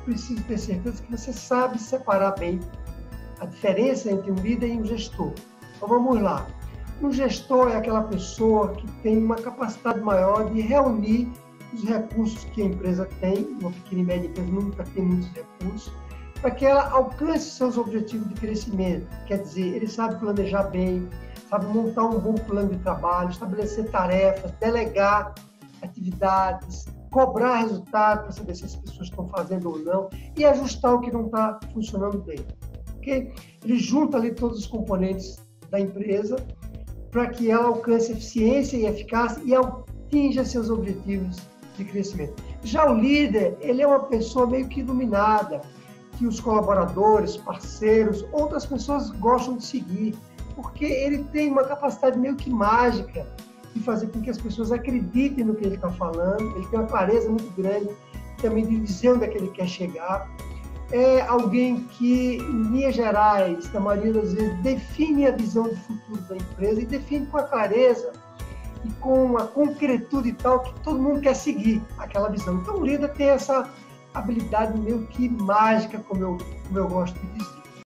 preciso ter certeza que você sabe separar bem a diferença entre um líder e um gestor. Então vamos lá. Um gestor é aquela pessoa que tem uma capacidade maior de reunir os recursos que a empresa tem, uma pequena e média empresa nunca tem muitos recursos, para que ela alcance seus objetivos de crescimento. Quer dizer, ele sabe planejar bem, sabe montar um bom plano de trabalho, estabelecer tarefas, delegar atividades, cobrar resultado para saber se as pessoas estão fazendo ou não e ajustar o que não está funcionando bem. Okay? Ele junta ali todos os componentes da empresa para que ela alcance eficiência e eficácia e atinja seus objetivos de crescimento. Já o líder, ele é uma pessoa meio que iluminada, que os colaboradores, parceiros, outras pessoas gostam de seguir, porque ele tem uma capacidade meio que mágica de fazer com que as pessoas acreditem no que ele está falando, ele tem uma clareza muito grande também de dizer onde é que ele quer chegar. É alguém que, em linhas gerais, na maioria das vezes, define a visão de futuro da empresa e define com a clareza e com a concretude tal que todo mundo quer seguir aquela visão. Então, o líder tem essa habilidade meio que mágica, como eu, como eu gosto de dizer.